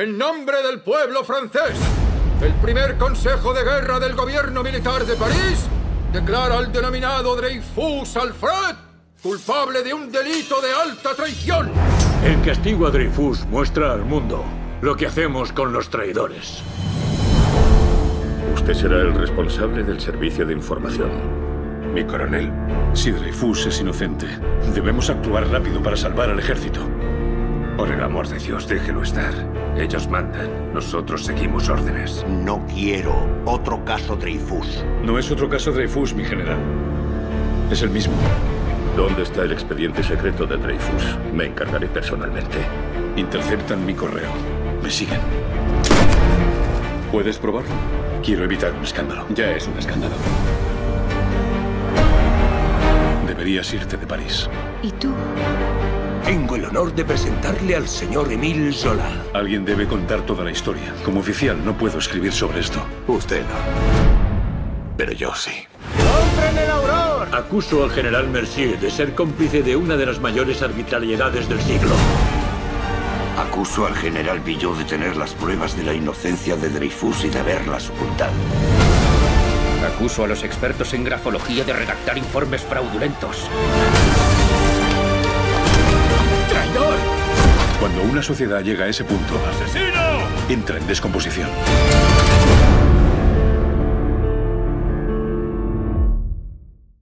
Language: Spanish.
En nombre del pueblo francés, el primer Consejo de Guerra del Gobierno Militar de París declara al denominado Dreyfus Alfred culpable de un delito de alta traición. El castigo a Dreyfus muestra al mundo lo que hacemos con los traidores. Usted será el responsable del servicio de información. Mi coronel, si Dreyfus es inocente, debemos actuar rápido para salvar al ejército. Por el amor de Dios, déjelo estar. Ellos mandan, nosotros seguimos órdenes. No quiero otro caso Dreyfus. No es otro caso Dreyfus, mi general. Es el mismo. ¿Dónde está el expediente secreto de Dreyfus? Me encargaré personalmente. Interceptan mi correo. Me siguen. ¿Puedes probarlo? Quiero evitar un escándalo. Ya es un escándalo. Deberías irte de París. ¿Y tú? Tengo el honor de presentarle al señor Emile Zola. Alguien debe contar toda la historia. Como oficial no puedo escribir sobre esto. Usted no. Pero yo sí. Acuso al general Mercier de ser cómplice de una de las mayores arbitrariedades del siglo. Acuso al general Billot de tener las pruebas de la inocencia de Dreyfus y de haberlas ocultado. Acuso a los expertos en grafología de redactar informes fraudulentos. Cuando una sociedad llega a ese punto, ¡asesino! Entra en descomposición.